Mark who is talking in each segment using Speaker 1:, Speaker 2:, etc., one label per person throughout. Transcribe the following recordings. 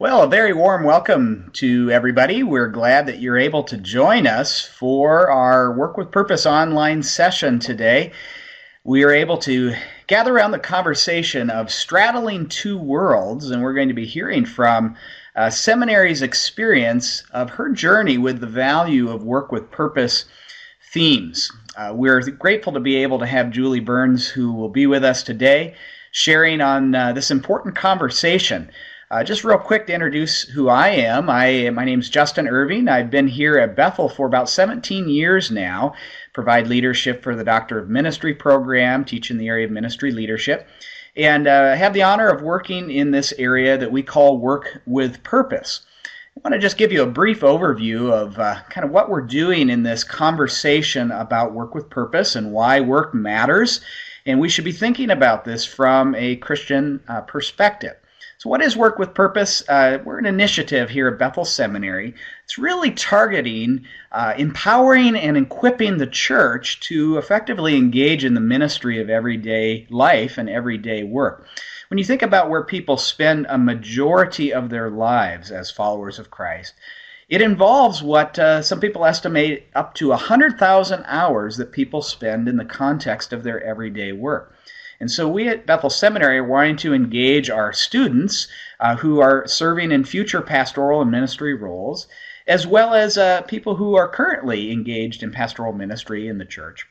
Speaker 1: Well, a very warm welcome to everybody. We're glad that you're able to join us for our Work with Purpose online session today. We are able to gather around the conversation of straddling two worlds, and we're going to be hearing from uh, Seminary's experience of her journey with the value of work with purpose themes. Uh, we're grateful to be able to have Julie Burns, who will be with us today, sharing on uh, this important conversation. Uh, just real quick to introduce who I am. I my name is Justin Irving. I've been here at Bethel for about 17 years now. Provide leadership for the Doctor of Ministry program, teach in the area of ministry leadership, and uh, have the honor of working in this area that we call work with purpose. I want to just give you a brief overview of uh, kind of what we're doing in this conversation about work with purpose and why work matters. And we should be thinking about this from a Christian uh, perspective. So, what is Work with Purpose? Uh, we're an initiative here at Bethel Seminary. It's really targeting uh, empowering and equipping the church to effectively engage in the ministry of everyday life and everyday work. When you think about where people spend a majority of their lives as followers of Christ, it involves what uh, some people estimate up to 100,000 hours that people spend in the context of their everyday work. And so we at Bethel Seminary are wanting to engage our students uh, who are serving in future pastoral and ministry roles, as well as uh, people who are currently engaged in pastoral ministry in the church,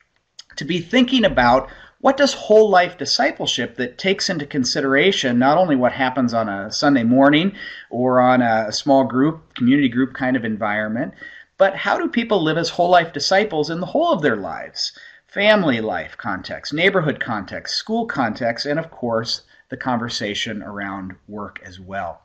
Speaker 1: to be thinking about what does whole life discipleship that takes into consideration not only what happens on a Sunday morning or on a small group, community group kind of environment, but how do people live as whole life disciples in the whole of their lives? Family life context, neighborhood context, school context, and of course, the conversation around work as well.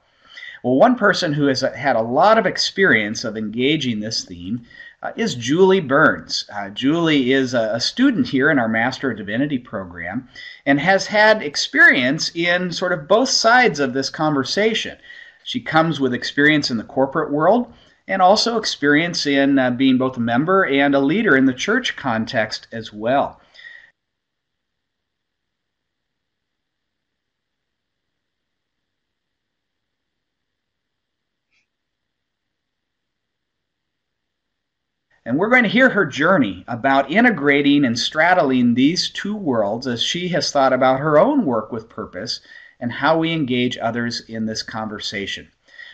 Speaker 1: Well, one person who has had a lot of experience of engaging this theme uh, is Julie Burns. Uh, Julie is a, a, student here in our Master of Divinity program and has had experience in sort of both sides of this conversation. She comes with experience in the corporate world and also experience in uh, being both a member and a leader in the church context as well. And we're going to hear her journey about integrating and straddling these two worlds as she has thought about her own work with purpose and how we engage others in this conversation.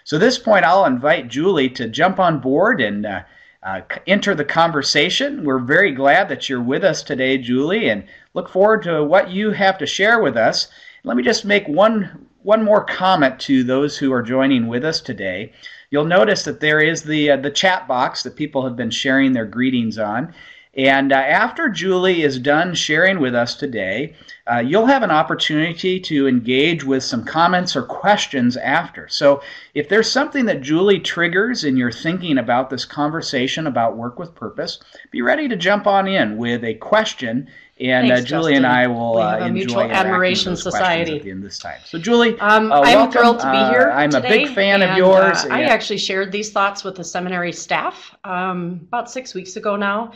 Speaker 1: So at this point, I'll invite Julie to jump on board and uh, uh, enter the conversation. We're very glad that you're with us today, Julie, and look forward to what you have to share with us. Let me just make one one more comment to those who are joining with us today. You'll notice that there is the uh, the chat box that people have been sharing their greetings on. And uh, after Julie is done sharing with us today, uh, you'll have an opportunity to engage with some comments or questions after. So if there's something that Julie triggers in your thinking about this conversation about work with purpose, be ready to jump on in with a question. And
Speaker 2: Thanks,
Speaker 1: uh, Julie
Speaker 2: Justin.
Speaker 1: and I will
Speaker 2: we
Speaker 1: uh,
Speaker 2: have a
Speaker 1: enjoy
Speaker 2: mutual admiration society
Speaker 1: at the end of this time. So, Julie,
Speaker 2: um,
Speaker 1: uh,
Speaker 2: I'm
Speaker 1: welcome.
Speaker 2: thrilled to be
Speaker 1: Uh,
Speaker 2: here.
Speaker 1: I'm
Speaker 2: today,
Speaker 1: a big fan of yours.
Speaker 2: uh, I actually shared these thoughts with the seminary staff um, about six weeks ago now,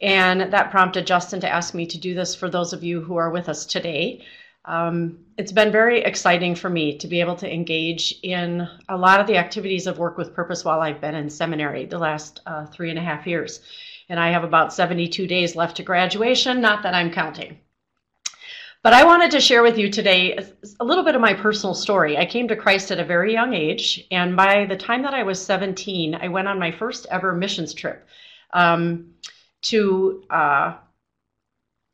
Speaker 2: and that prompted Justin to ask me to do this for those of you who are with us today. Um, it's been very exciting for me to be able to engage in a lot of the activities of work with purpose while I've been in seminary the last uh, three and a half years. And I have about 72 days left to graduation, not that I'm counting. But I wanted to share with you today a little bit of my personal story. I came to Christ at a very young age, and by the time that I was 17, I went on my first ever missions trip um, to, uh,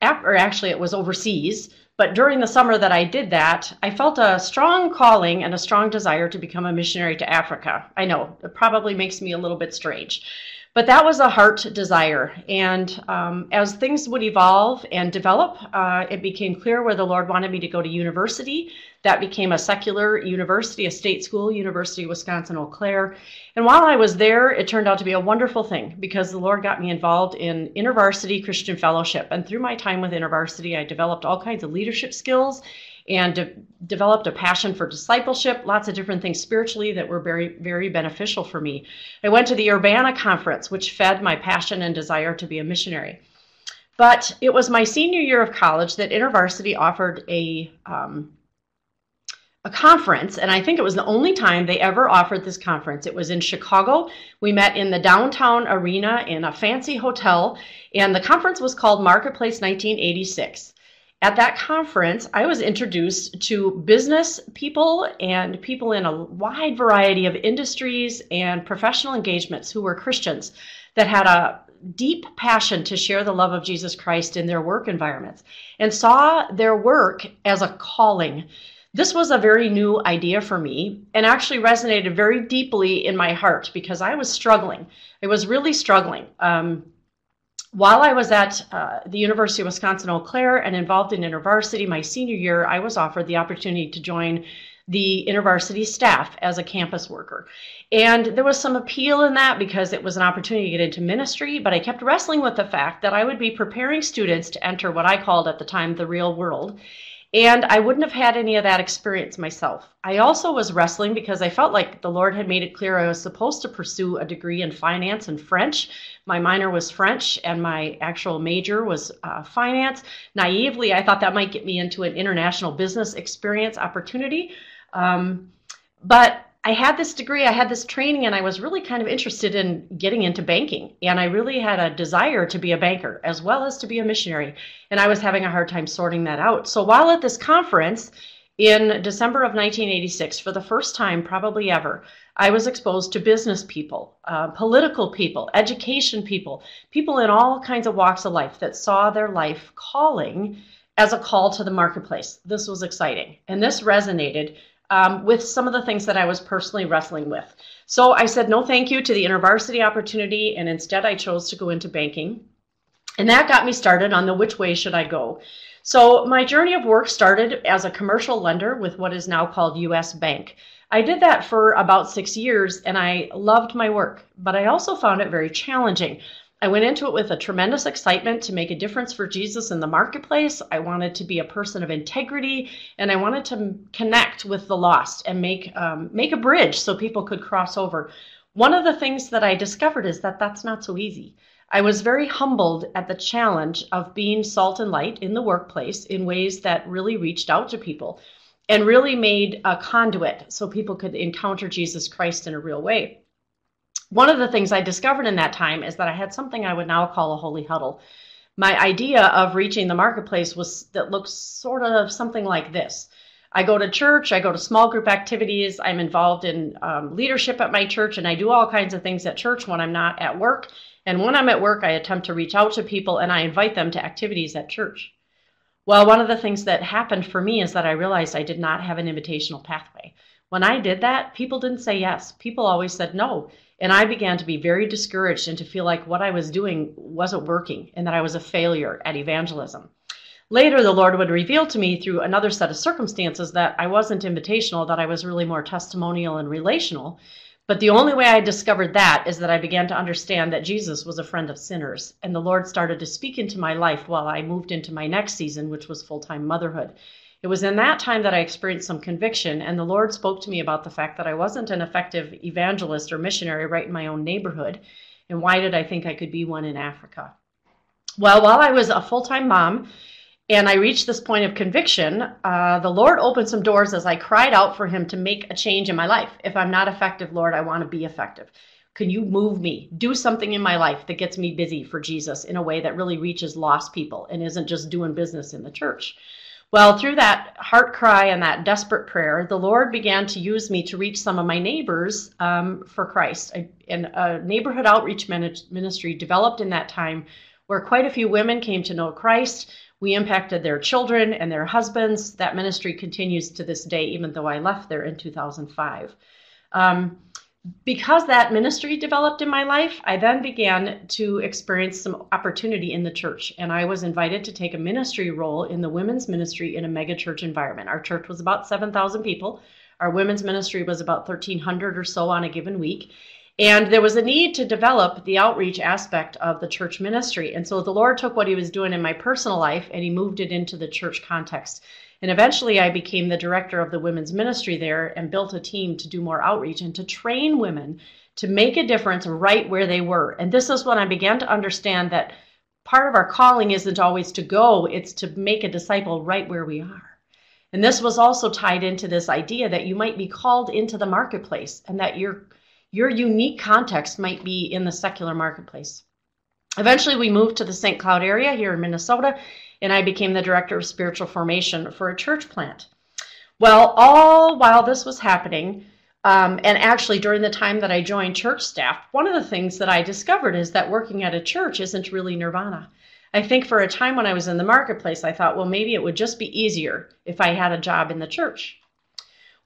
Speaker 2: or actually, it was overseas. But during the summer that I did that, I felt a strong calling and a strong desire to become a missionary to Africa. I know it probably makes me a little bit strange. But that was a heart desire. And um, as things would evolve and develop, uh, it became clear where the Lord wanted me to go to university. That became a secular university, a state school, University of Wisconsin Eau Claire. And while I was there, it turned out to be a wonderful thing because the Lord got me involved in InterVarsity Christian Fellowship. And through my time with InterVarsity, I developed all kinds of leadership skills and de- developed a passion for discipleship, lots of different things spiritually that were very, very beneficial for me. I went to the Urbana conference, which fed my passion and desire to be a missionary. But it was my senior year of college that InterVarsity offered a um, a conference, and I think it was the only time they ever offered this conference. It was in Chicago. We met in the downtown arena in a fancy hotel, and the conference was called Marketplace 1986. At that conference, I was introduced to business people and people in a wide variety of industries and professional engagements who were Christians that had a deep passion to share the love of Jesus Christ in their work environments and saw their work as a calling this was a very new idea for me and actually resonated very deeply in my heart because I was struggling. I was really struggling. Um, while I was at uh, the University of Wisconsin Eau Claire and involved in InterVarsity my senior year, I was offered the opportunity to join the InterVarsity staff as a campus worker. And there was some appeal in that because it was an opportunity to get into ministry, but I kept wrestling with the fact that I would be preparing students to enter what I called at the time the real world. And I wouldn't have had any of that experience myself. I also was wrestling because I felt like the Lord had made it clear I was supposed to pursue a degree in finance and French. My minor was French and my actual major was uh, finance. Naively, I thought that might get me into an international business experience opportunity. Um, but I had this degree, I had this training, and I was really kind of interested in getting into banking. And I really had a desire to be a banker as well as to be a missionary. And I was having a hard time sorting that out. So while at this conference in December of 1986, for the first time probably ever, I was exposed to business people, uh, political people, education people, people in all kinds of walks of life that saw their life calling as a call to the marketplace. This was exciting. And this resonated um, with some of the things that I was personally wrestling with. So I said no thank you to the InterVarsity opportunity, and instead I chose to go into banking. And that got me started on the which way should I go. So my journey of work started as a commercial lender with what is now called US Bank. I did that for about six years and I loved my work, but I also found it very challenging. I went into it with a tremendous excitement to make a difference for Jesus in the marketplace. I wanted to be a person of integrity, and I wanted to connect with the lost and make um, make a bridge so people could cross over. One of the things that I discovered is that that's not so easy. I was very humbled at the challenge of being salt and light in the workplace in ways that really reached out to people and really made a conduit so people could encounter Jesus Christ in a real way one of the things I discovered in that time is that I had something I would now call a holy huddle. My idea of reaching the marketplace was that looks sort of something like this. I go to church, I go to small group activities, I'm involved in um, leadership at my church, and I do all kinds of things at church when I'm not at work. And when I'm at work, I attempt to reach out to people and I invite them to activities at church. Well, one of the things that happened for me is that I realized I did not have an invitational pathway. When I did that, people didn't say yes. People always said no. And I began to be very discouraged and to feel like what I was doing wasn't working and that I was a failure at evangelism. Later, the Lord would reveal to me through another set of circumstances that I wasn't invitational, that I was really more testimonial and relational. But the only way I discovered that is that I began to understand that Jesus was a friend of sinners. And the Lord started to speak into my life while I moved into my next season, which was full time motherhood. It was in that time that I experienced some conviction, and the Lord spoke to me about the fact that I wasn't an effective evangelist or missionary right in my own neighborhood. And why did I think I could be one in Africa? Well, while I was a full time mom, and I reached this point of conviction, uh, the Lord opened some doors as I cried out for Him to make a change in my life. If I'm not effective, Lord, I want to be effective. Can you move me? Do something in my life that gets me busy for Jesus in a way that really reaches lost people and isn't just doing business in the church. Well, through that heart cry and that desperate prayer, the Lord began to use me to reach some of my neighbors um, for Christ. I, and a neighborhood outreach ministry developed in that time where quite a few women came to know Christ. We impacted their children and their husbands. That ministry continues to this day, even though I left there in 2005. Um, because that ministry developed in my life, I then began to experience some opportunity in the church. And I was invited to take a ministry role in the women's ministry in a megachurch environment. Our church was about 7,000 people. Our women's ministry was about 1,300 or so on a given week. And there was a need to develop the outreach aspect of the church ministry. And so the Lord took what He was doing in my personal life and He moved it into the church context. And eventually I became the director of the women's ministry there and built a team to do more outreach and to train women to make a difference right where they were. And this is when I began to understand that part of our calling isn't always to go, it's to make a disciple right where we are. And this was also tied into this idea that you might be called into the marketplace and that your your unique context might be in the secular marketplace. Eventually, we moved to the St. Cloud area here in Minnesota, and I became the director of spiritual formation for a church plant. Well, all while this was happening, um, and actually during the time that I joined church staff, one of the things that I discovered is that working at a church isn't really nirvana. I think for a time when I was in the marketplace, I thought, well, maybe it would just be easier if I had a job in the church.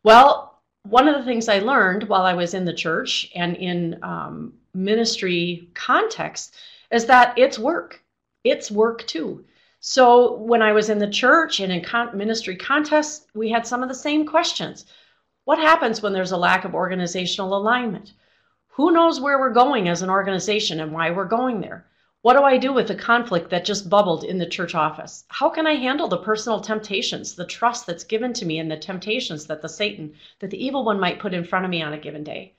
Speaker 2: Well, one of the things I learned while I was in the church and in um, ministry context is that it's work. It's work too. So when I was in the church and in con- ministry contests, we had some of the same questions. What happens when there's a lack of organizational alignment? Who knows where we're going as an organization and why we're going there? What do I do with the conflict that just bubbled in the church office? How can I handle the personal temptations, the trust that's given to me, and the temptations that the Satan, that the evil one might put in front of me on a given day?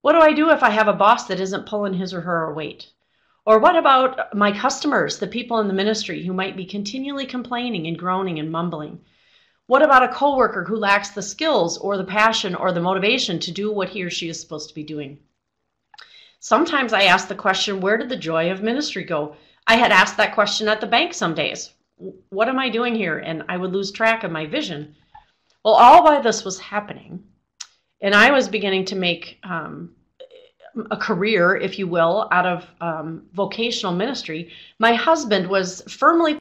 Speaker 2: What do I do if I have a boss that isn't pulling his or her weight? Or what about my customers, the people in the ministry who might be continually complaining and groaning and mumbling? What about a coworker who lacks the skills or the passion or the motivation to do what he or she is supposed to be doing? Sometimes I ask the question, where did the joy of ministry go? I had asked that question at the bank some days. What am I doing here? And I would lose track of my vision. Well, all while this was happening, and I was beginning to make um, a career, if you will, out of um, vocational ministry, my husband was firmly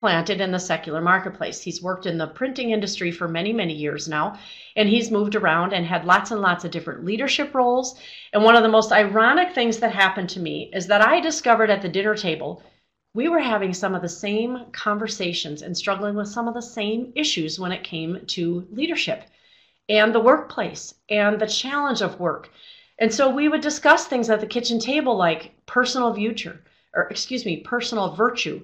Speaker 2: planted in the secular marketplace. He's worked in the printing industry for many, many years now, and he's moved around and had lots and lots of different leadership roles. And one of the most ironic things that happened to me is that I discovered at the dinner table we were having some of the same conversations and struggling with some of the same issues when it came to leadership and the workplace and the challenge of work. And so we would discuss things at the kitchen table like personal future, or excuse me, personal virtue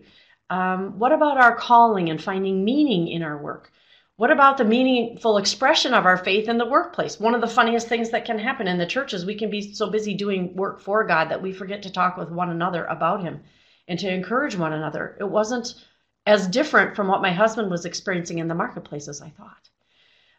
Speaker 2: um, what about our calling and finding meaning in our work? What about the meaningful expression of our faith in the workplace? One of the funniest things that can happen in the church is we can be so busy doing work for God that we forget to talk with one another about Him and to encourage one another. It wasn't as different from what my husband was experiencing in the marketplace as I thought.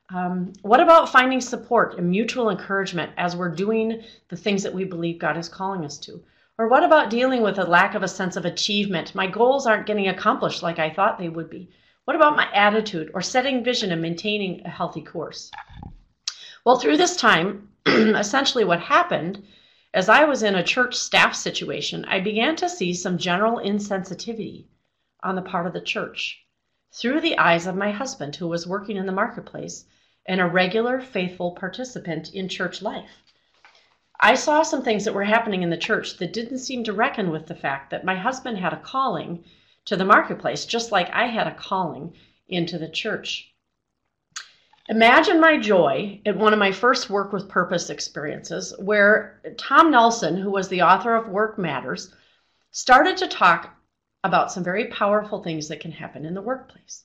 Speaker 2: Um, what about finding support and mutual encouragement as we're doing the things that we believe God is calling us to? Or what about dealing with a lack of a sense of achievement? My goals aren't getting accomplished like I thought they would be. What about my attitude or setting vision and maintaining a healthy course? Well, through this time, essentially what happened as I was in a church staff situation, I began to see some general insensitivity on the part of the church through the eyes of my husband, who was working in the marketplace and a regular, faithful participant in church life. I saw some things that were happening in the church that didn't seem to reckon with the fact that my husband had a calling to the marketplace, just like I had a calling into the church. Imagine my joy at one of my first work with purpose experiences, where Tom Nelson, who was the author of Work Matters, started to talk about some very powerful things that can happen in the workplace.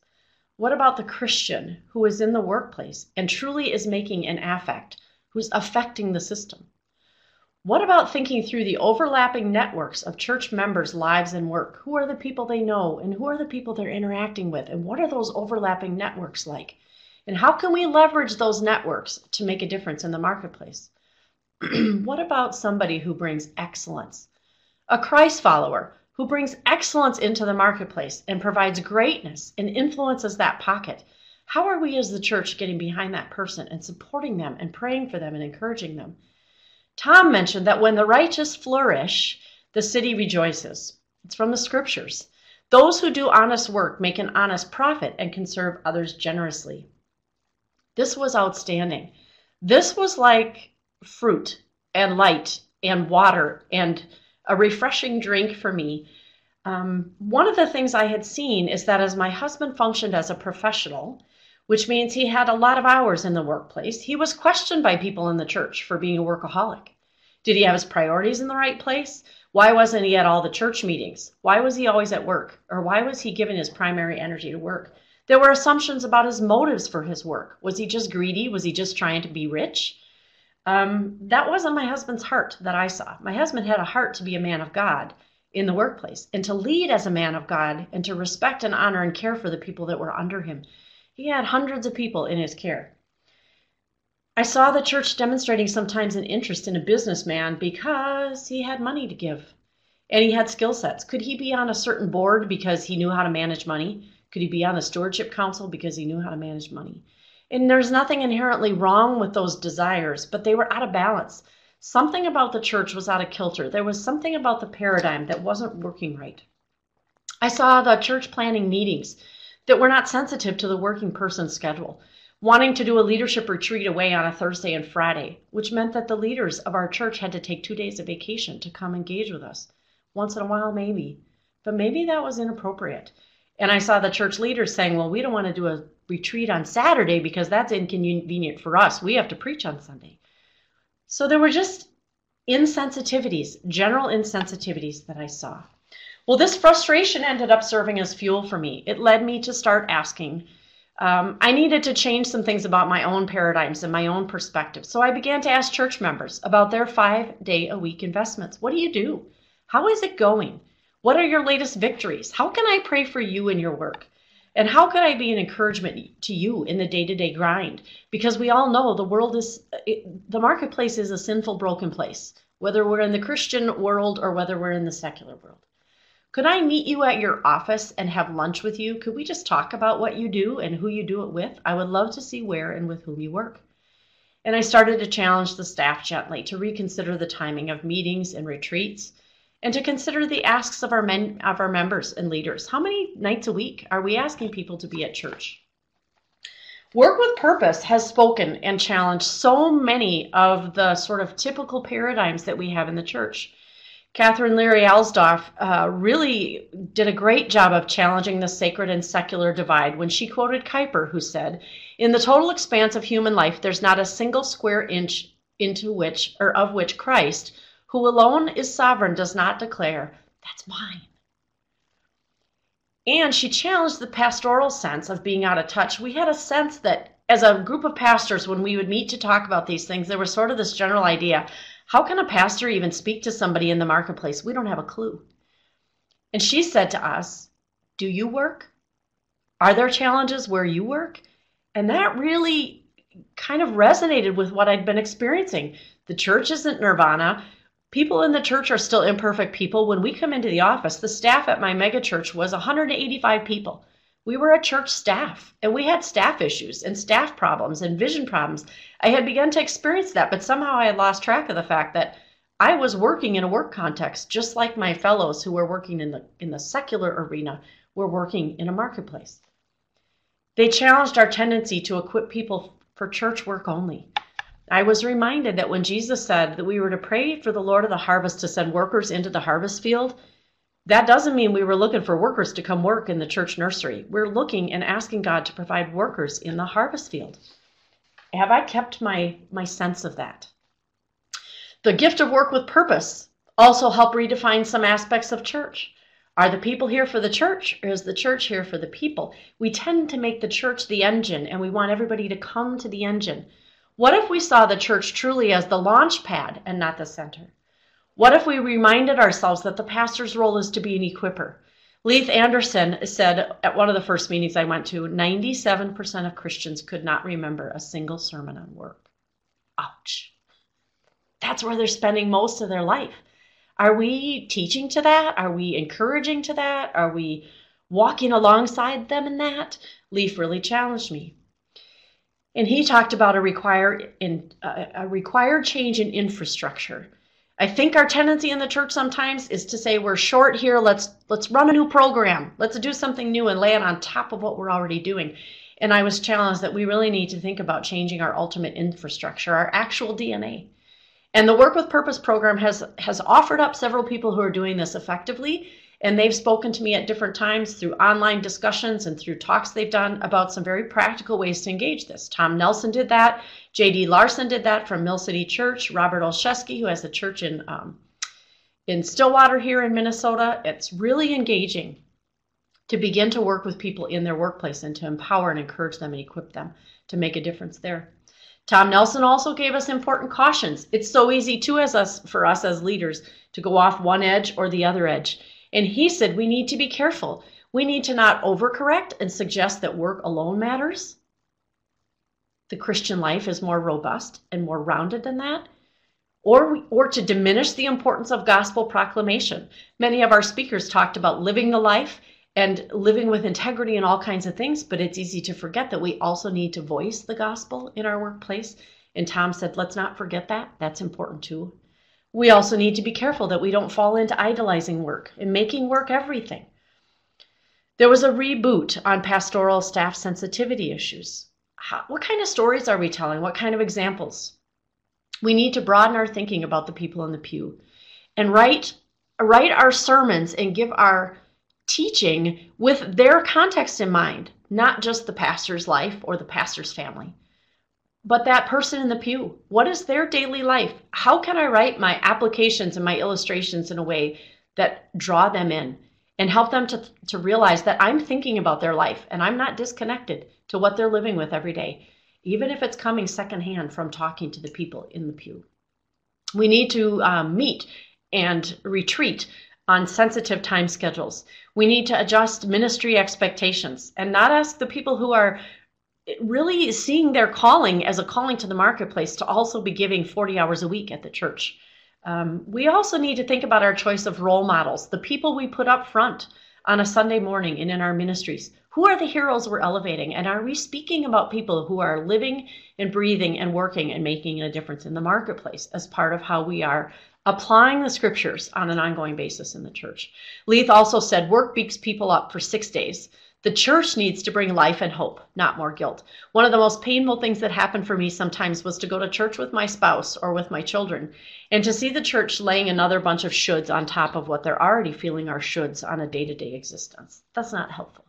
Speaker 2: What about the Christian who is in the workplace and truly is making an affect, who's affecting the system? What about thinking through the overlapping networks of church members' lives and work? Who are the people they know and who are the people they're interacting with? And what are those overlapping networks like? And how can we leverage those networks to make a difference in the marketplace? what about somebody who brings excellence? A Christ follower who brings excellence into the marketplace and provides greatness and influences that pocket. How are we as the church getting behind that person and supporting them and praying for them and encouraging them? Tom mentioned that when the righteous flourish, the city rejoices. It's from the scriptures. Those who do honest work make an honest profit and can serve others generously. This was outstanding. This was like fruit and light and water and a refreshing drink for me. Um, one of the things I had seen is that as my husband functioned as a professional, which means he had a lot of hours in the workplace. He was questioned by people in the church for being a workaholic. Did he have his priorities in the right place? Why wasn't he at all the church meetings? Why was he always at work? Or why was he giving his primary energy to work? There were assumptions about his motives for his work. Was he just greedy? Was he just trying to be rich? Um, that wasn't my husband's heart that I saw. My husband had a heart to be a man of God, in the workplace and to lead as a man of God and to respect and honor and care for the people that were under him. He had hundreds of people in his care. I saw the church demonstrating sometimes an interest in a businessman because he had money to give and he had skill sets. Could he be on a certain board because he knew how to manage money? Could he be on the stewardship council because he knew how to manage money? And there's nothing inherently wrong with those desires, but they were out of balance. Something about the church was out of kilter. There was something about the paradigm that wasn't working right. I saw the church planning meetings that we're not sensitive to the working person's schedule wanting to do a leadership retreat away on a Thursday and Friday, which meant that the leaders of our church had to take two days of vacation to come engage with us. Once in a while, maybe, but maybe that was inappropriate. And I saw the church leaders saying, well, we don't want to do a retreat on Saturday because that's inconvenient for us. We have to preach on Sunday. So there were just insensitivities, general insensitivities that I saw. Well, this frustration ended up serving as fuel for me. It led me to start asking um, I needed to change some things about my own paradigms and my own perspective. So I began to ask church members about their five day a week investments. What do you do? How is it going? What are your latest victories? How can I pray for you in your work? And how could I be an encouragement to you in the day to day grind? Because we all know the world is, it, the marketplace is a sinful, broken place, whether we're in the Christian world or whether we're in the secular world. Could I meet you at your office and have lunch with you? Could we just talk about what you do and who you do it with? I would love to see where and with whom you work. And I started to challenge the staff gently to reconsider the timing of meetings and retreats and to consider the asks of our men of our members and leaders. How many nights a week are we asking people to be at church? Work with Purpose has spoken and challenged so many of the sort of typical paradigms that we have in the church. Katherine Leary Alsdorf uh, really did a great job of challenging the sacred and secular divide when she quoted Kuyper, who said, "In the total expanse of human life, there's not a single square inch into which or of which Christ, who alone is sovereign, does not declare, that's mine." And she challenged the pastoral sense of being out of touch. We had a sense that as a group of pastors, when we would meet to talk about these things, there was sort of this general idea how can a pastor even speak to somebody in the marketplace? We don't have a clue. And she said to us, Do you work? Are there challenges where you work? And that really kind of resonated with what I'd been experiencing. The church isn't nirvana. People in the church are still imperfect people. When we come into the office, the staff at my megachurch was 185 people. We were a church staff and we had staff issues and staff problems and vision problems. I had begun to experience that, but somehow I had lost track of the fact that I was working in a work context just like my fellows who were working in the in the secular arena were working in a marketplace. They challenged our tendency to equip people for church work only. I was reminded that when Jesus said that we were to pray for the Lord of the harvest to send workers into the harvest field, that doesn't mean we were looking for workers to come work in the church nursery. We're looking and asking God to provide workers in the harvest field. Have I kept my, my sense of that? The gift of work with purpose also help redefine some aspects of church. Are the people here for the church or is the church here for the people? We tend to make the church the engine and we want everybody to come to the engine. What if we saw the church truly as the launch pad and not the center? What if we reminded ourselves that the pastor's role is to be an equiper? Leith Anderson said at one of the first meetings I went to 97% of Christians could not remember a single sermon on work. Ouch. That's where they're spending most of their life. Are we teaching to that? Are we encouraging to that? Are we walking alongside them in that? Leith really challenged me. And he talked about a required, in, uh, a required change in infrastructure I think our tendency in the church sometimes is to say we're short here, let's let's run a new program. Let's do something new and lay it on top of what we're already doing. And I was challenged that we really need to think about changing our ultimate infrastructure, our actual DNA. And the Work with Purpose program has has offered up several people who are doing this effectively and they've spoken to me at different times through online discussions and through talks they've done about some very practical ways to engage this. Tom Nelson did that. J.D. Larson did that from Mill City Church. Robert Olszewski, who has a church in um, in Stillwater here in Minnesota. It's really engaging to begin to work with people in their workplace and to empower and encourage them and equip them to make a difference there. Tom Nelson also gave us important cautions. It's so easy too as us for us as leaders to go off one edge or the other edge. And he said we need to be careful. We need to not overcorrect and suggest that work alone matters. The Christian life is more robust and more rounded than that. Or, or to diminish the importance of gospel proclamation. Many of our speakers talked about living the life and living with integrity and all kinds of things, but it's easy to forget that we also need to voice the gospel in our workplace. And Tom said, let's not forget that. That's important too. We also need to be careful that we don't fall into idolizing work and making work everything. There was a reboot on pastoral staff sensitivity issues. How, what kind of stories are we telling? What kind of examples? We need to broaden our thinking about the people in the pew and write, write our sermons and give our teaching with their context in mind, not just the pastor's life or the pastor's family, but that person in the pew. What is their daily life? How can I write my applications and my illustrations in a way that draw them in and help them to, to realize that I'm thinking about their life and I'm not disconnected to what they're living with every day, even if it's coming secondhand from talking to the people in the pew. We need to um, meet and retreat on sensitive time schedules. We need to adjust ministry expectations and not ask the people who are really seeing their calling as a calling to the marketplace to also be giving 40 hours a week at the church. Um, we also need to think about our choice of role models, the people we put up front on a Sunday morning and in our ministries. Who are the heroes we're elevating? And are we speaking about people who are living and breathing and working and making a difference in the marketplace as part of how we are applying the scriptures on an ongoing basis in the church. Leith also said work beats people up for six days. The church needs to bring life and hope, not more guilt. One of the most painful things that happened for me sometimes was to go to church with my spouse or with my children and to see the church laying another bunch of shoulds on top of what they're already feeling are shoulds on a day to day existence. That's not helpful.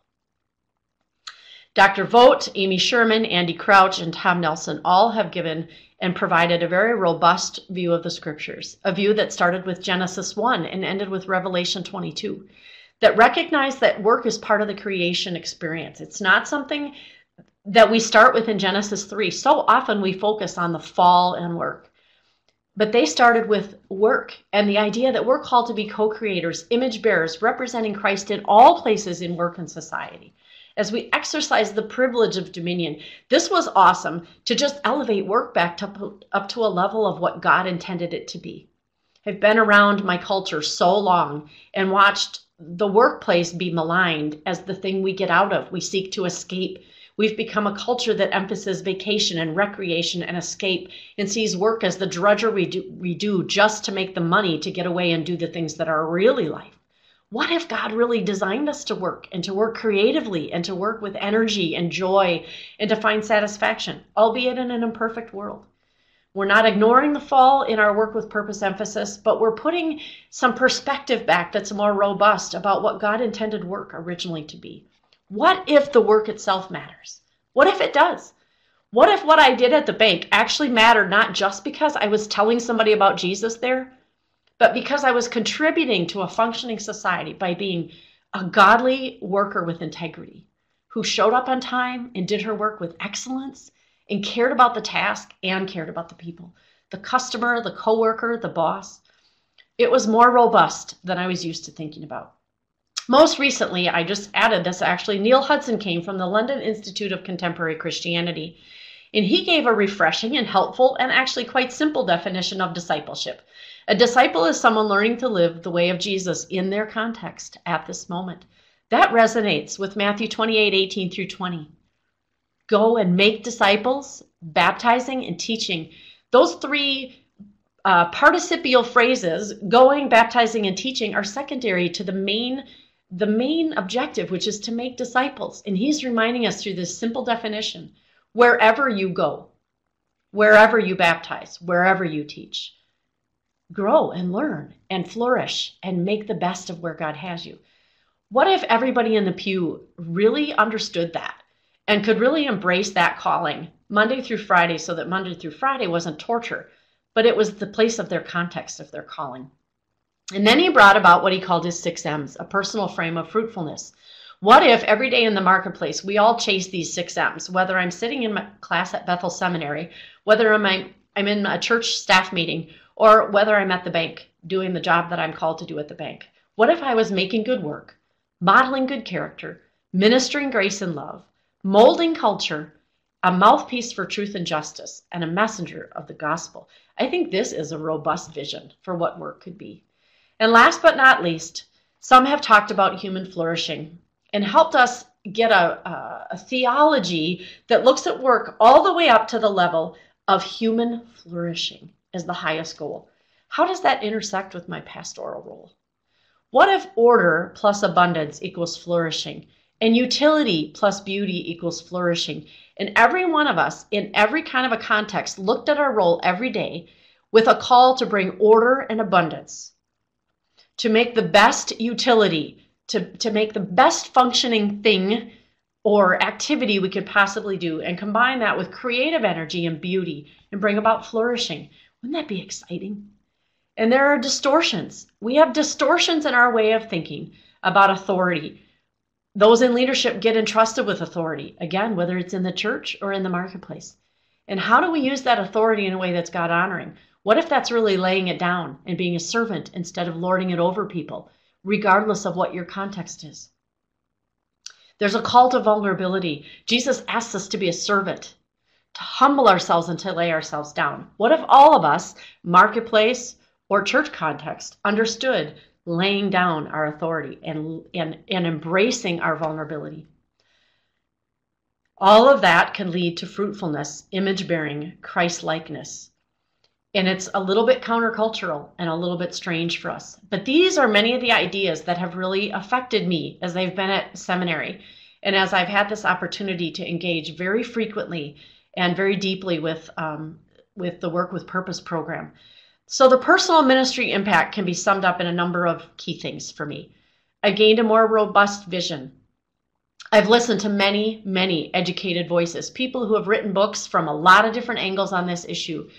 Speaker 2: Dr. Vogt, Amy Sherman, Andy Crouch, and Tom Nelson all have given and provided a very robust view of the scriptures, a view that started with Genesis 1 and ended with Revelation 22, that recognize that work is part of the creation experience. It's not something that we start with in Genesis 3. So often we focus on the fall and work. But they started with work and the idea that we're called to be co creators, image bearers, representing Christ in all places in work and society as we exercise the privilege of dominion. This was awesome to just elevate work back to, up to a level of what God intended it to be. I've been around my culture so long and watched the workplace be maligned as the thing we get out of, we seek to escape. We've become a culture that emphasizes vacation and recreation and escape and sees work as the drudgery we do, we do just to make the money to get away and do the things that are really life what if God really designed us to work and to work creatively and to work with energy and joy and to find satisfaction, albeit in an imperfect world? We're not ignoring the fall in our work with purpose emphasis, but we're putting some perspective back that's more robust about what God intended work originally to be. What if the work itself matters? What if it does? What if what I did at the bank actually mattered not just because I was telling somebody about Jesus there, but because I was contributing to a functioning society by being a godly worker with integrity who showed up on time and did her work with excellence and cared about the task and cared about the people the customer, the coworker, the boss. It was more robust than I was used to thinking about. Most recently, I just added this actually. Neil Hudson came from the London Institute of Contemporary Christianity, and he gave a refreshing and helpful and actually quite simple definition of discipleship. A disciple is someone learning to live the way of Jesus in their context at this moment. That resonates with Matthew 28 18 through 20. Go and make disciples, baptizing and teaching. Those three uh, participial phrases, going, baptizing, and teaching, are secondary to the main the main objective, which is to make disciples. And he's reminding us through this simple definition wherever you go, wherever you baptize, wherever you teach grow and learn and flourish and make the best of where God has you. What if everybody in the pew really understood that and could really embrace that calling Monday through Friday so that Monday through Friday wasn't torture, but it was the place of their context of their calling? And then he brought about what he called his six M's, a personal frame of fruitfulness. What if every day in the marketplace we all chase these six M's, whether I'm sitting in my class at Bethel Seminary, whether I'm, I'm in a church staff meeting, or whether I'm at the bank doing the job that I'm called to do at the bank? What if I was making good work, modeling good character, ministering grace and love, molding culture, a mouthpiece for truth and justice, and a messenger of the gospel? I think this is a robust vision for what work could be. And last but not least, some have talked about human flourishing and helped us get a, a, a, theology that looks at work all the way up to the level of human flourishing as the highest goal. How does that intersect with my pastoral role? What if order plus abundance equals flourishing and utility plus beauty equals flourishing? And every one of us, in every kind of a context, looked at our role every day with a call to bring order and abundance, to make the best utility to, to make the best functioning thing or activity we could possibly do and combine that with creative energy and beauty and bring about flourishing. Wouldn't that be exciting? And there are distortions. We have distortions in our way of thinking about authority. Those in leadership get entrusted with authority, again, whether it's in the church or in the marketplace. And how do we use that authority in a way that's God honoring? What if that's really laying it down and being a servant instead of lording it over people? regardless of what your context is. There's a call to vulnerability. Jesus asks us to be a servant, to humble ourselves and to lay ourselves down. What if all of us, marketplace or church context, understood laying down our authority and, and, and embracing our vulnerability? All of that can lead to fruitfulness, image bearing, Christ likeness, and it's a little bit countercultural and a little bit strange for us. But these are many of the ideas that have really affected me as I've been at seminary and as I've had this opportunity to engage very frequently and very deeply with um, with the Work with Purpose program. So the personal ministry impact can be summed up in a number of key things for me. I gained a more robust vision. I've listened to many, many educated voices, people who have written books from a lot of different angles on this issue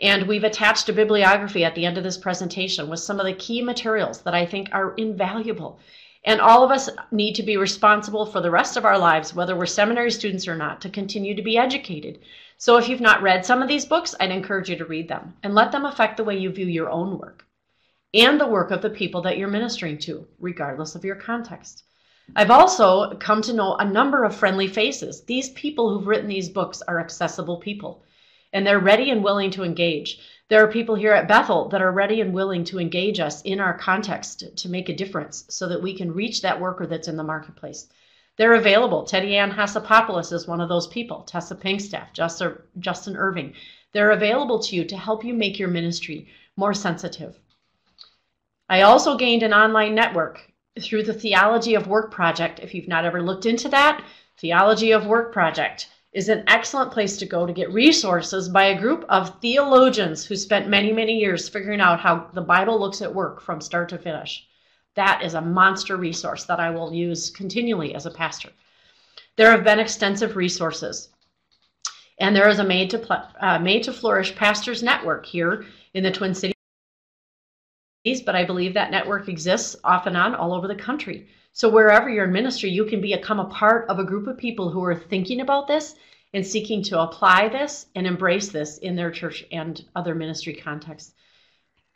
Speaker 2: and we've attached a bibliography at the end of this presentation with some of the key materials that I think are invaluable. And all of us need to be responsible for the rest of our lives, whether we're seminary students or not, to continue to be educated. So if you've not read some of these books, I'd encourage you to read them and let them affect the way you view your own work and the work of the people that you're ministering to, regardless of your context. I've also come to know a number of friendly faces. These people who've written these books are accessible people and they're ready and willing to engage. There are people here at Bethel that are ready and willing to engage us in our context to, make a difference so that we can reach that worker that's in the marketplace. They're available. Teddy Ann Hassapopoulos is one of those people. Tessa Pinkstaff, Justin Irving. They're available to you to help you make your ministry more sensitive. I also gained an online network through the Theology of Work Project. If you've not ever looked into that, Theology of Work Project is an excellent place to go to get resources by a group of theologians who spent many, many years figuring out how the Bible looks at work from start to finish. That is a monster resource that I will use continually as a pastor. There have been extensive resources. And there is a Made to, uh, Made to Flourish Pastors Network here in the Twin Cities, but I believe that network exists off and on all over the country. So wherever you're in ministry, you can become a part of a group of people who are thinking about this and seeking to apply this and embrace this in their church and other ministry contexts.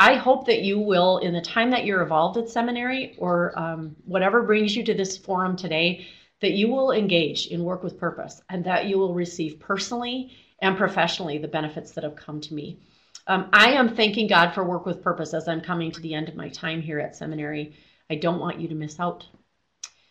Speaker 2: I hope that you will, in the time that you're involved at seminary or um, whatever brings you to this forum today, that you will engage in work with purpose and that you will receive personally and professionally the benefits that have come to me. Um, I am thanking God for work with purpose as I'm coming to the end of my time here at seminary. I don't want you to miss out.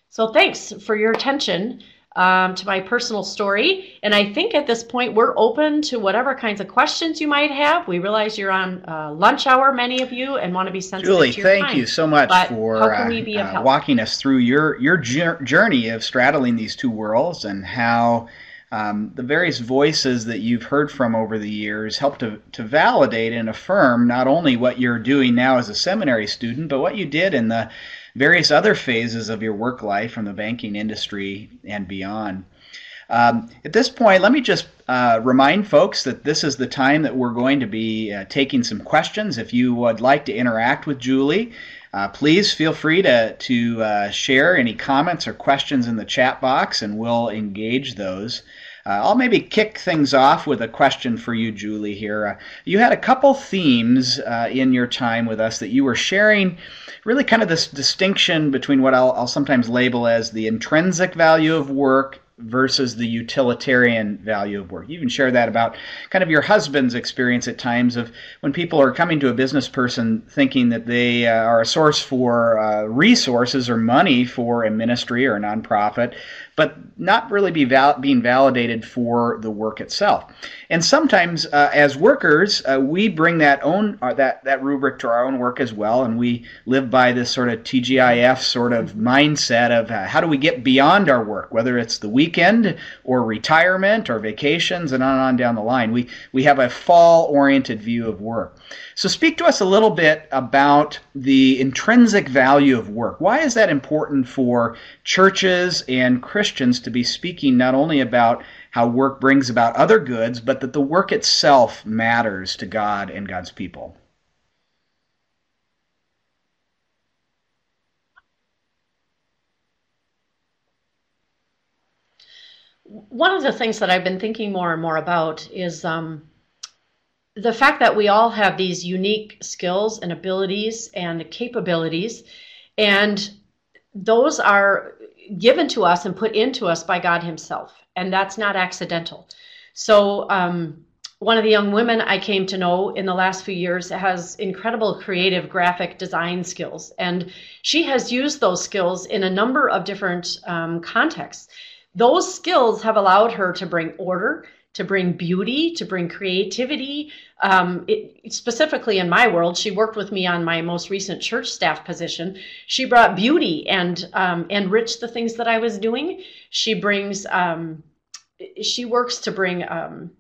Speaker 2: So thanks for your attention um, to my personal story. And I think at this point we're open to whatever kinds of questions you might have. We realize you're on uh, lunch hour, many of you, and want to be sensitive
Speaker 1: Julie,
Speaker 2: to your
Speaker 1: thank
Speaker 2: time.
Speaker 1: you so much
Speaker 2: But
Speaker 1: for
Speaker 2: we be of
Speaker 1: uh, walking us through your your journey of straddling these two worlds and how. Um, the various voices that you've heard from over the years help to, to validate and affirm not only what you're doing now as a seminary student, but what you did in the various other phases of your work life from the banking industry and beyond. Um, at this point, let me just uh, remind folks that this is the time that we're going to be uh, taking some questions. If you would like to interact with Julie, uh, please feel free to, to uh, share any comments or questions in the chat box and we'll engage those. Uh, I'll maybe kick things off with a question for you, Julie, here. Uh, you had a couple themes uh, in your time with us that you were sharing, really kind of this distinction between what I'll, I'll sometimes label as the intrinsic value of work versus the utilitarian value of work. You can share that about kind of your husband's experience at times of when people are coming to a business person thinking that they uh, are a source for uh, resources or money for a ministry or a nonprofit, but not really be val- being validated for the work itself. And sometimes, uh, as workers, uh, we bring that own uh, that that rubric to our own work as well, and we live by this sort of TGIF sort of mindset of uh, how do we get beyond our work, whether it's the weekend or retirement or vacations, and on and on down the line. We we have a fall-oriented view of work. So, speak to us a little bit about the intrinsic value of work. Why is that important for churches and Christians to be speaking not only about how work brings about other goods, but that the work itself matters to God and God's people?
Speaker 2: One of the things that I've been thinking more and more about is um, the fact that we all have these unique skills and abilities and capabilities, and those are given to us and put into us by God Himself, and that's not accidental. So, um, one of the young women I came to know in the last few years has incredible creative graphic design skills, and she has used those skills in a number of different um, contexts. Those skills have allowed her to bring order to bring beauty, to bring creativity. Um, it, specifically in my world, she worked with me on my most recent church staff position. She brought beauty and um, enriched the things that I was doing. She brings, um, she works to bring um,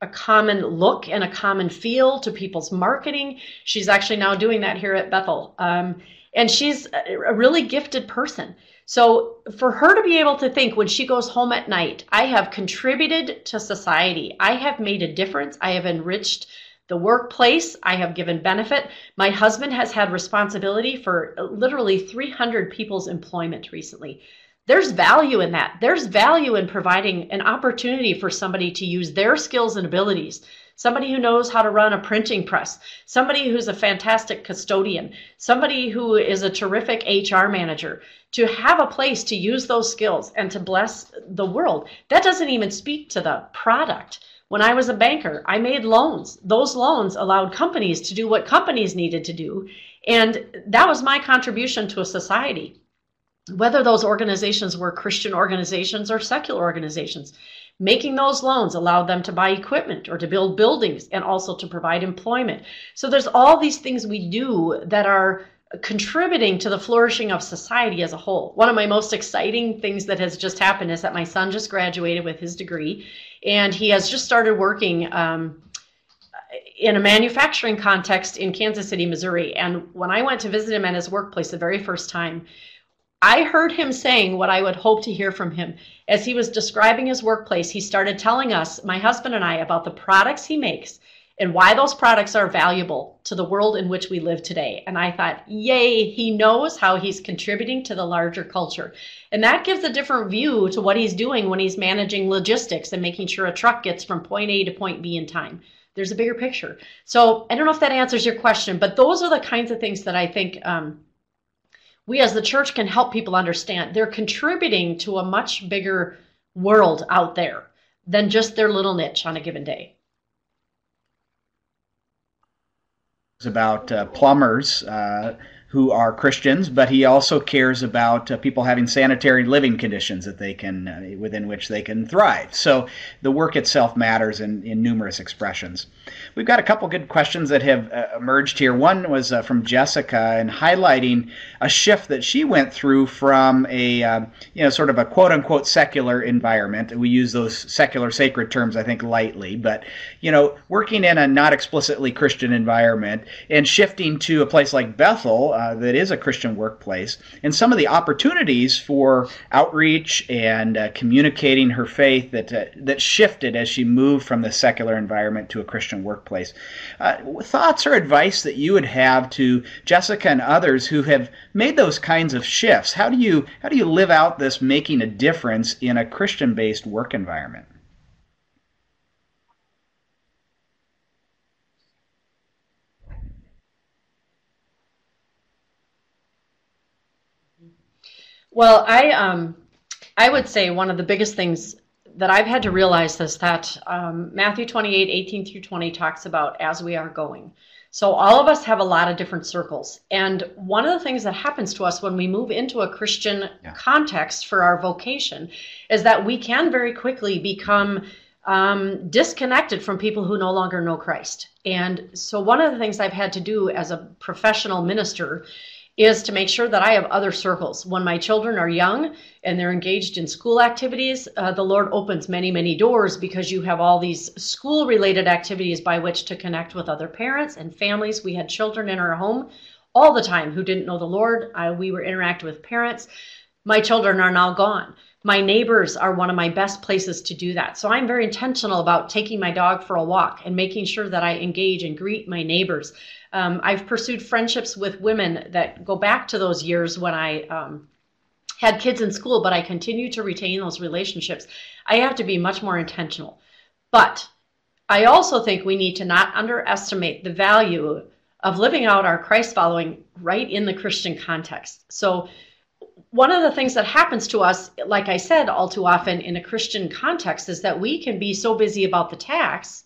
Speaker 2: a common look and a common feel to people's marketing. She's actually now doing that here at Bethel. Um, and she's a really gifted person. So for her to be able to think when she goes home at night, I have contributed to society. I have made a difference. I have enriched the workplace. I have given benefit. My husband has had responsibility for uh, literally 300 people's employment recently. There's value in that. There's value in providing an opportunity for somebody to use their skills and abilities somebody who knows how to run a printing press, somebody who's a fantastic custodian, somebody who is a terrific HR manager, to have a place to use those skills and to bless the world. That doesn't even speak to the product. When I was a banker, I made loans. Those loans allowed companies to do what companies needed to do. And that was my contribution to a society, whether those organizations were Christian organizations or secular organizations. Making those loans allowed them to buy equipment or to build buildings and also to provide employment. So there's all these things we do that are contributing to the flourishing of society as a whole. One of my most exciting things that has just happened is that my son just graduated with his degree and he has just started working um, in a manufacturing context in Kansas City, Missouri. And when I went to visit him at his workplace the very first time, I heard him saying what I would hope to hear from him. As he was describing his workplace, he started telling us, my husband and I, about the products he makes and why those products are valuable to the world in which we live today. And I thought, yay, he knows how he's contributing to the larger culture. And that gives a different view to what he's doing when he's managing logistics and making sure a truck gets from point A to point B in time. There's a bigger picture. So I don't know if that answers your question, but those are the kinds of things that I think um, we as the church can help people understand they're contributing to a much bigger world out there than just their little niche on a given day.
Speaker 1: It's about uh, plumbers uh, who are Christians, but he also cares about uh, people having sanitary living conditions that they can uh, within which they can thrive. So the work itself matters in, in numerous expressions. We've got a couple good questions that have uh, emerged here. One was uh, from Jessica and highlighting a shift that she went through from a uh, you know sort of a quote unquote secular environment. We use those secular sacred terms I think lightly, but you know working in a not explicitly Christian environment and shifting to a place like Bethel uh, that is a Christian workplace and some of the opportunities for outreach and uh, communicating her faith that uh, that shifted as she moved from the secular environment to a Christian workplace. Uh, thoughts or advice that you would have to Jessica and others who have made those kinds of shifts? How do you how do you live out this making a difference in a Christian-based work environment?
Speaker 2: Well, I um, I would say one of the biggest things that I've had to realize is that um, Matthew 28, 18 through 20 talks about as we are going. So all of us have a lot of different circles. And one of the things that happens to us when we move into a Christian yeah. context for our vocation is that we can very quickly become um, disconnected from people who no longer know Christ. And so one of the things I've had to do as a professional minister is to make sure that I have other circles. When my children are young and they're engaged in school activities, uh, the Lord opens many, many doors because you have all these school related activities by which to connect with other parents and families. We had children in our home all the time who didn't know the Lord. We were interacting with parents. My children are now gone. My neighbors are one of my best places to do that. So I'm very intentional about taking my dog for a walk and making sure that I engage and greet my neighbors. Um, I've pursued friendships with women that go back to those years when I um, had kids in school, but I continue to retain those relationships. I have to be much more intentional. But I also think we need to not underestimate the value of living out our Christ following right in the Christian context. So, one of the things that happens to us, like I said, all too often in a Christian context, is that we can be so busy about the tax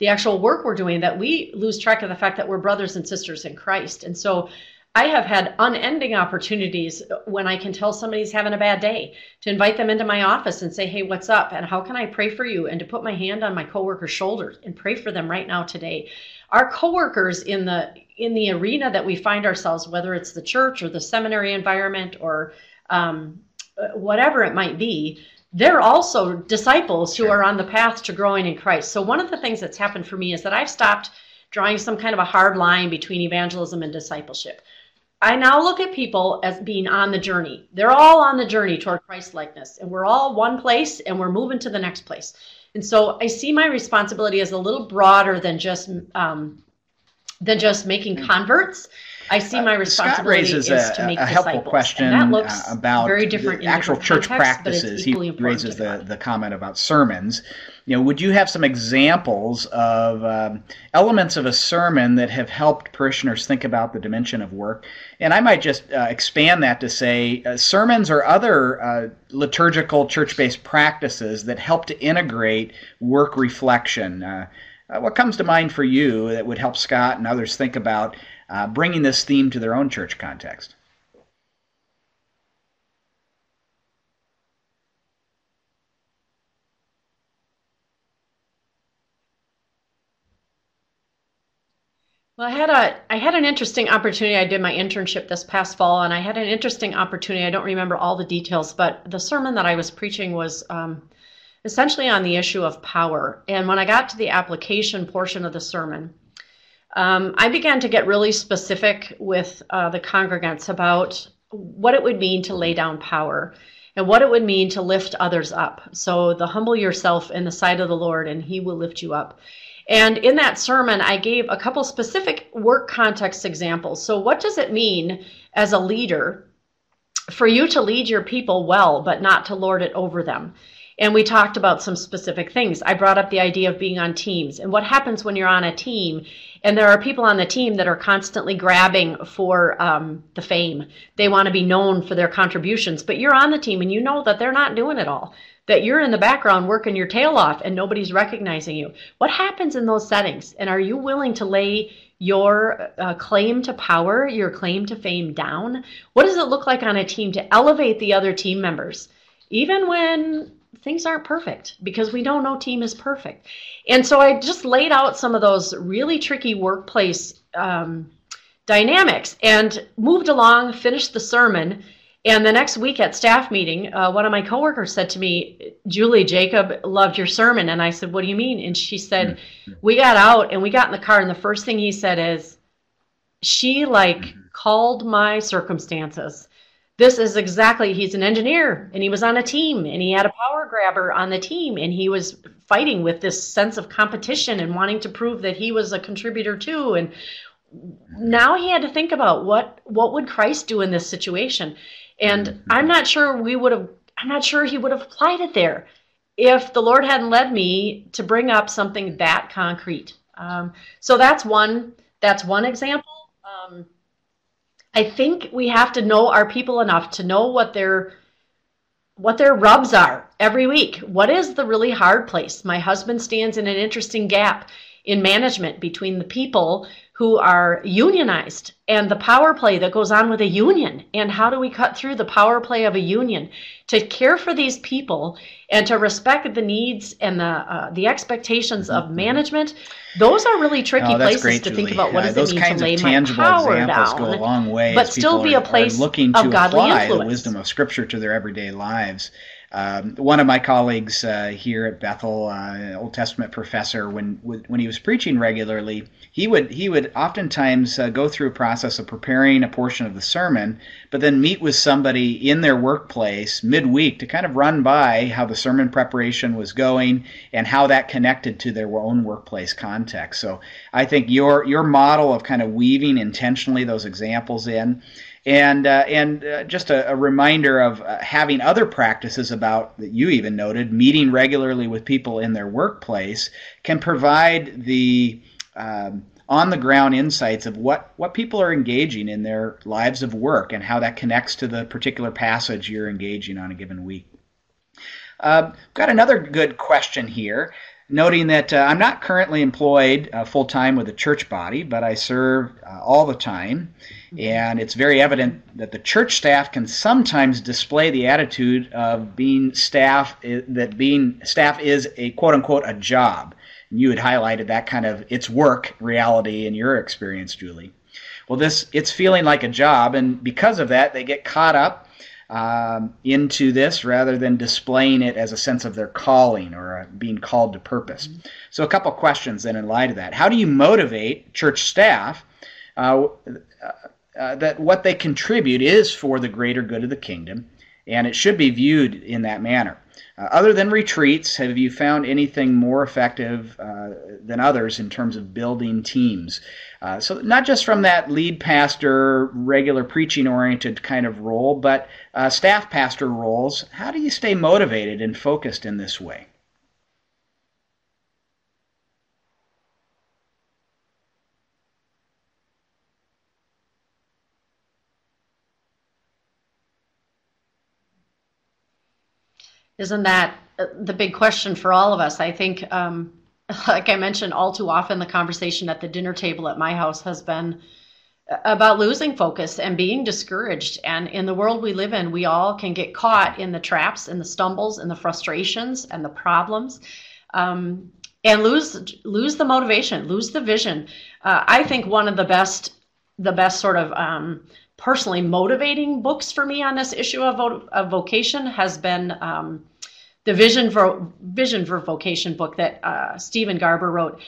Speaker 2: the actual work we're doing that we lose track of the fact that we're brothers and sisters in Christ. And so I have had unending opportunities when I can tell somebody's having a bad day to invite them into my office and say, Hey, what's up? And how can I pray for you? And to put my hand on my coworker's shoulder and pray for them right now today. Our coworkers in the in the arena that we find ourselves, whether it's the church or the seminary environment or um, whatever it might be, they're also disciples who are on the path to growing in Christ. So one of the things that's happened for me is that I've stopped drawing some kind of a hard line between evangelism and discipleship. I now look at people as being on the journey. They're all on the journey toward Christ likeness, and we're all one place and we're moving to the next place. And so I see my responsibility as a little broader than just um, than just making converts I see my responsibility
Speaker 1: Scott raises
Speaker 2: is
Speaker 1: a,
Speaker 2: to make
Speaker 1: a helpful
Speaker 2: disciples.
Speaker 1: question
Speaker 2: and that looks
Speaker 1: uh, about
Speaker 2: very different
Speaker 1: the actual
Speaker 2: different
Speaker 1: church
Speaker 2: contexts,
Speaker 1: practices. He raises the, the comment about sermons. You know, would you have some examples of um, elements of a sermon that have helped parishioners think about the dimension of work? And I might just uh, expand that to say uh, sermons or other uh, liturgical church-based practices that help to integrate work reflection. Uh, uh, what comes to mind for you that would help Scott and others think about uh, bringing this theme to their own church context.
Speaker 2: Well, I had a I had an interesting opportunity. I did my internship this past fall, and I had an interesting opportunity. I don't remember all the details, but the sermon that I was preaching was um, essentially on the issue of power. And when I got to the application portion of the sermon, um, I began to get really specific with uh, the congregants about what it would mean to lay down power and what it would mean to lift others up. So, the humble yourself in the sight of the Lord, and He will lift you up. And in that sermon, I gave a couple specific work context examples. So, what does it mean as a leader for you to lead your people well, but not to lord it over them? And we talked about some specific things. I brought up the idea of being on teams and what happens when you're on a team and there are people on the team that are constantly grabbing for um, the fame. They want to be known for their contributions, but you're on the team and you know that they're not doing it all, that you're in the background working your tail off and nobody's recognizing you. What happens in those settings? And are you willing to lay your uh, claim to power, your claim to fame down? What does it look like on a team to elevate the other team members? Even when things aren't perfect because we don't know no team is perfect. And so I just laid out some of those really tricky workplace um, dynamics and moved along, finished the sermon. And the next week at staff meeting, uh, one of my coworkers said to me, Julie, Jacob loved your sermon. And I said, What do you mean? And she said, We got out and we got in the car. And the first thing he said is, she like mm-hmm. called my circumstances this is exactly he's an engineer and he was on a team and he had a power grabber on the team and he was fighting with this sense of competition and wanting to prove that he was a contributor too and now he had to think about what what would Christ do in this situation? And mm-hmm. I'm not sure we would have I'm not sure he would have applied it there if the Lord hadn't led me to bring up something that concrete. Um, so that's one that's one example. Um, I think we have to know our people enough to know what their what their rubs are every week. What is the really hard place? My husband stands in an interesting gap in management between the people who are unionized and the power play that goes on with a union and how do we cut through the power play of a union to care for these people and to respect the needs and the uh, the expectations of management those are really tricky oh, places
Speaker 1: great,
Speaker 2: to
Speaker 1: Julie.
Speaker 2: think about what
Speaker 1: yeah,
Speaker 2: does it mean to lay my power down
Speaker 1: go a long way
Speaker 2: but still be
Speaker 1: are,
Speaker 2: a place
Speaker 1: looking to
Speaker 2: of godly
Speaker 1: apply
Speaker 2: influence.
Speaker 1: the wisdom of scripture to their everyday lives um, one of my colleagues uh, here at Bethel, uh, Old Testament professor, when when he was preaching regularly, he would he would oftentimes uh, go through a process of preparing a portion of the sermon, but then meet with somebody in their workplace midweek to kind of run by how the sermon preparation was going and how that connected to their own workplace context. So I think your your model of kind of weaving intentionally those examples in and uh, and uh, just a, a, reminder of uh, having other practices about that you even noted meeting regularly with people in their workplace can provide the um, on the ground insights of what what people are engaging in their lives of work and how that connects to the particular passage you're engaging on a given week. Uh, got another good question here noting that uh, I'm not currently employed uh, full time with a church body, but I serve uh, all the time. And it's very evident that the church staff can sometimes display the attitude of being staff, that being staff is a quote unquote a job. And you had highlighted that kind of it's work reality in your experience, Julie. Well, this it's feeling like a job, and because of that, they get caught up um, into this rather than displaying it as a sense of their calling or uh, being called to purpose. Mm-hmm. So, a couple questions then in light of that. How do you motivate church staff uh, uh, that what they contribute is for the greater good of the kingdom, and it should be viewed in that manner? Uh, other than retreats, have you found anything more effective uh, than others in terms of building teams? Uh, so, not just from that lead pastor, regular preaching oriented kind of role, but uh, staff pastor roles. How do you stay motivated and focused in this way?
Speaker 2: Isn't that the big question for all of us? I think um, like I mentioned, all too often the conversation at the dinner table at my house has been about losing focus and being discouraged. And in the world we live in, we all can get caught in the traps and the stumbles and the frustrations and the problems. Um, and lose lose the motivation, lose the vision. Uh, I think one of the best the best sort of um, personally motivating books for me on this issue of, of vocation has been um, the Vision for Vision for Vocation book that uh, Stephen Garber wrote.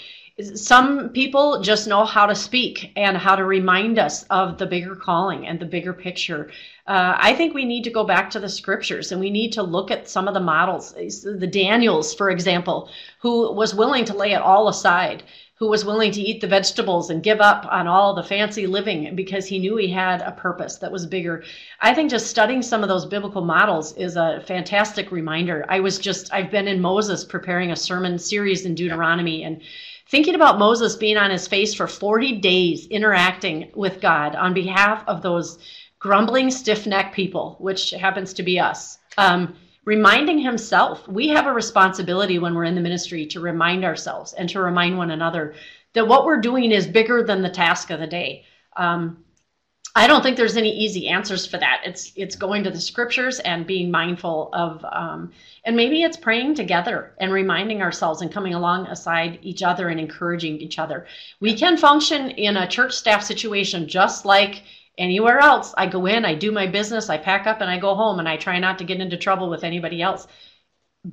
Speaker 2: Some people just know how to speak and how to remind us of the bigger calling and the bigger picture. Uh, I think we need to go back to the scriptures and we need to look at some of the models. The Daniels, for example, who was willing to lay it all aside who was willing to eat the vegetables and give up on all the fancy living because he knew he had a purpose that was bigger. I think just studying some of those biblical models is a fantastic reminder. I was just, I've been in Moses preparing a sermon series in Deuteronomy and thinking about Moses being on his face for 40 days interacting with God on behalf of those grumbling, stiff necked people, which happens to be us. Um, reminding himself we have a responsibility when we're in the ministry to remind ourselves and to remind one another that what we're doing is bigger than the task of the day um, i don't think there's any easy answers for that it's it's going to the scriptures and being mindful of um, and maybe it's praying together and reminding ourselves and coming alongside each other and encouraging each other we can function in a church staff situation just like anywhere else. I go in, I do my business, I pack up, and I go home, and I try not to get into trouble with anybody else.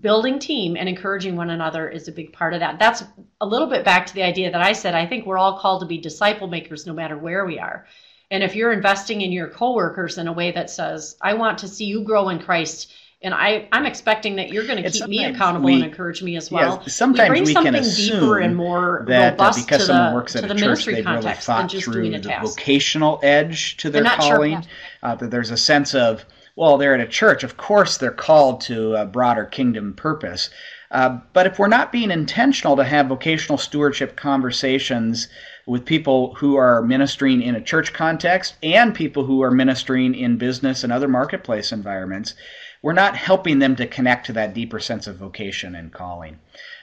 Speaker 2: building team and encouraging one another is a big part of that. That's a little bit back to the idea that I said I think we're all called to be disciple makers no matter where we are. And if you're investing in your coworkers in a way that says, I want to see you grow in Christ and I, I'm expecting that you're going to keep me accountable we, and encourage me as well.
Speaker 1: Yeah, sometimes we, we can assume deeper and more that uh, because someone the, works at a church, they've really thought through the task. vocational edge to their calling. Sure uh, that there's a sense of, well, they're at a church. Of course, they're called to a broader kingdom purpose. Uh, but if we're not being intentional to have vocational stewardship conversations with people who are ministering in a church context and people who are ministering in business and other marketplace environments, we're not helping them to connect to that deeper sense of vocation and calling.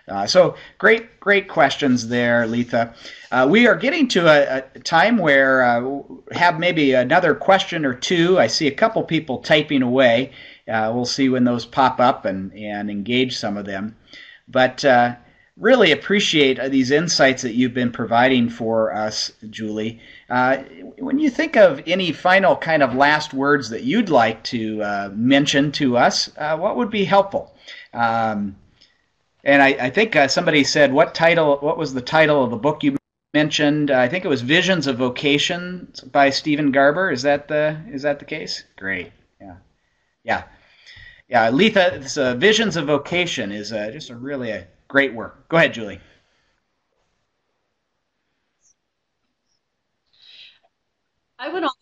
Speaker 1: Uh, so great, great questions there, Letha. Uh, we are getting to a, a time where uh, have maybe another question or two. I see a couple people typing away. Uh, we'll see when those pop up and, and engage some of them. But uh, really appreciate uh, these insights that you've been providing for us, Julie. Uh, when you think of any final kind of last words that you'd like to uh, mention to us, uh, what would be helpful? Um, and I, I think uh, somebody said, "What title? What was the title of the book you mentioned?" I think it was "Visions of Vocation" by Stephen Garber. Is that the is that the case? Great. Yeah, yeah, yeah. Letha, "Visions of Vocation" is just a really a Great work. Go ahead, Julie.
Speaker 2: I would only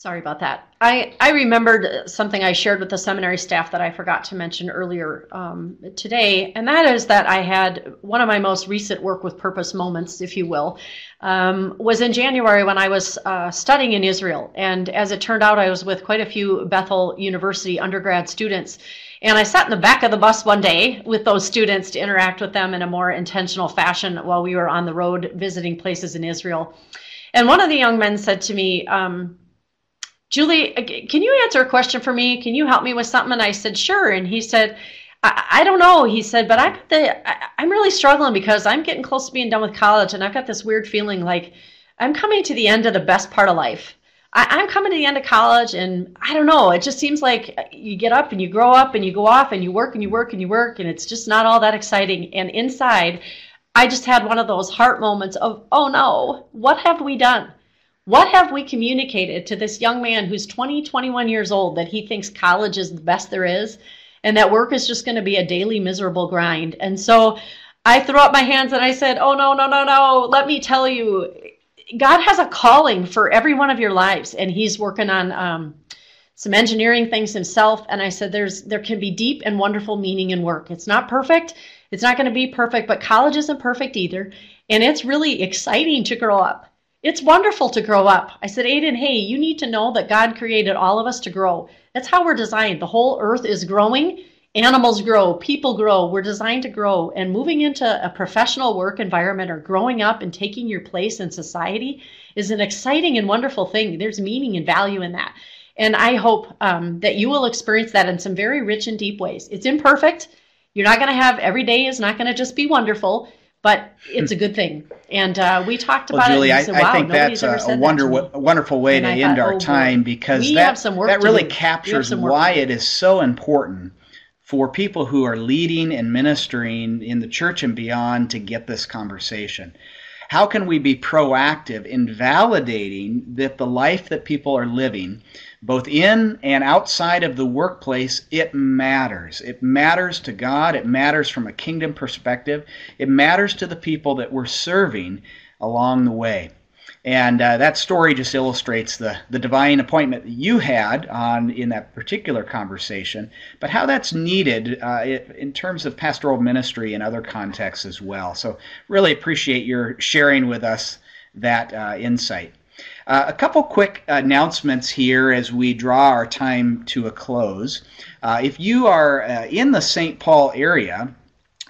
Speaker 2: Sorry about that. I, I remembered something I shared with the seminary staff that I forgot to mention earlier um, today, and that is that I had one of my most recent work with purpose moments, if you will, um, was in January when I was uh, studying in Israel. And as it turned out, I was with quite a few Bethel University undergrad students. And I sat in the back of the bus one day with those students to interact with them in a more intentional fashion while we were on the road visiting places in Israel. And one of the young men said to me, um, Julie, can you answer a question for me? Can you help me with something? And I said, sure. And he said, I, I don't know. He said, but I'm the, I, I'm really struggling because I'm getting close to being done with college, and I've got this weird feeling like I'm coming to the end of the best part of life. I, am coming to the end of college, and I don't know. It just seems like you get up and you grow up and you go off and you work and you work and you work, and it's just not all that exciting. And inside, I just had one of those heart moments of, oh no, what have we done? What have we communicated to this young man who's 20, 21 years old that he thinks college is the best there is and that work is just going to be a daily miserable grind? And so I threw up my hands and I said, Oh, no, no, no, no. Let me tell you, God has a calling for every one of your lives, and He's working on. Um, some engineering things himself and i said there's there can be deep and wonderful meaning in work it's not perfect it's not going to be perfect but college isn't perfect either and it's really exciting to grow up it's wonderful to grow up. I said, Aiden, hey, you need to know that God created all of us to grow. That's how we're designed. The whole earth is growing. Animals grow, people grow. We're designed to grow. And moving into a professional work environment or growing up and taking your place in society is an exciting and wonderful thing. There's meaning and value in that. And I hope um, that you will experience that in some very rich and deep ways. It's imperfect. You're not going to have every day is not going to just be wonderful but it's a good thing. And uh, we talked about
Speaker 1: well, Julie,
Speaker 2: it.
Speaker 1: Said, wow, I, think that's a, a wonder, a wonderful way and to end our oh, time because that, that really captures why it is so important for people who are leading and ministering in the church and beyond to get this conversation. How can we be proactive in validating that the life that people are living both in and outside of the workplace, it matters. It matters to God. It matters from a kingdom perspective. It matters to the people that we're serving along the way. And uh, that story just illustrates the, the divine appointment that you had on in that particular conversation, but how that's needed uh, in terms of pastoral ministry and other contexts as well. So, really appreciate your sharing with us that uh, insight. Uh, a couple quick announcements here as we draw our time to a close. Uh, if you are uh, in the St. Paul area,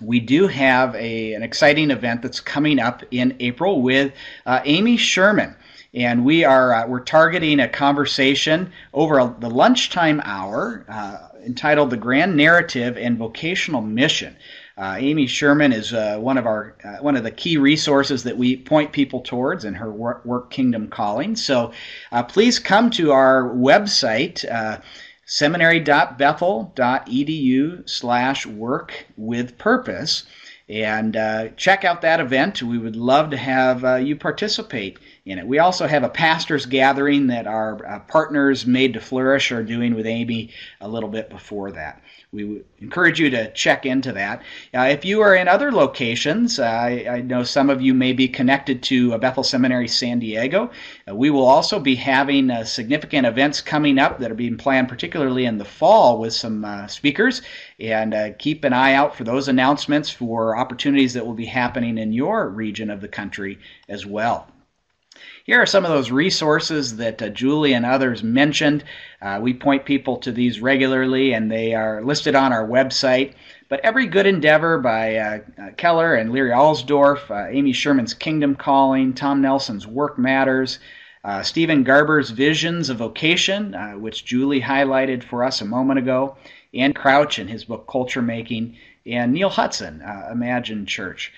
Speaker 1: we do have a, an exciting event that's coming up in April with uh, Amy Sherman. And we are uh, we're targeting a conversation over the lunchtime hour uh, entitled "The Grand Narrative and Vocational Mission." Uh, Amy Sherman is uh, one of our uh, one of the key resources that we point people towards in her work, work Kingdom Calling. So uh, please come to our website uh, seminary.bethel.edu slash work with purpose and uh, check out that event. We would love to have you participate in it. We also have a pastors gathering that our uh, partners Made to Flourish are doing with Amy a little bit before that. We encourage you to check into that. Uh, if you are in other locations, uh, I, I, know some of you may be connected to uh, Bethel Seminary San Diego. we will also be having significant events coming up that are being planned, particularly in the fall, with some speakers. And keep an eye out for those announcements for opportunities that will be happening in your region of the country as well. Here are some of those resources that uh, Julie and others mentioned. Uh, we point people to these regularly, and they are listed on our website. But Every Good Endeavor by uh, uh Keller and Leary Alsdorf, uh, Amy Sherman's Kingdom Calling, Tom Nelson's Work Matters, uh, Stephen Garber's Visions of Vocation, which Julie highlighted for us a moment ago, Andy Crouch in his book Culture Making, and Neil Hudson, Imagine Church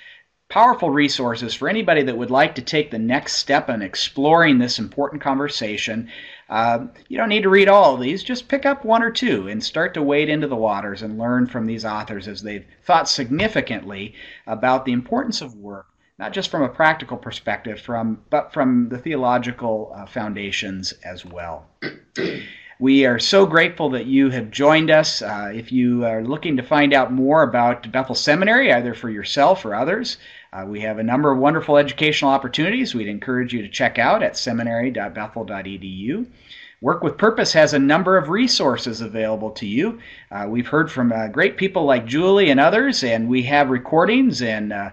Speaker 1: powerful resources for anybody that would like to take the next step in exploring this important conversation. Uh, you don't need to read all of these, just pick up one or two and start to wade into the waters and learn from these authors as they've thought significantly about the importance of work. Not just from a practical perspective, from but from the theological uh, foundations as well. We are so grateful that you have joined us. Uh, if you are looking to find out more about Bethel Seminary, either for yourself or others, uh, we have a number of wonderful educational opportunities we'd encourage you to check out at seminary.bethel.edu. Work with Purpose has a number of resources available to you. Uh, we've heard from uh, great people like Julie and others, and we have recordings and uh,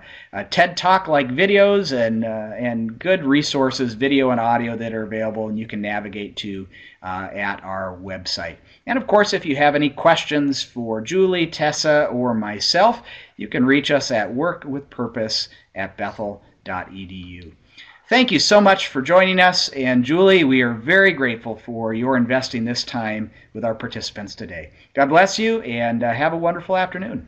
Speaker 1: TED Talk like videos and uh, and good resources, video and audio that are available, and you can navigate to uh, at our website. And of course, if you have any questions for Julie, Tessa, or myself, you can reach us at workwithpurpose at bethel.edu. Thank you so much for joining us. And Julie, we are very grateful for your investing this time with our participants today. God bless you and uh, have a wonderful afternoon.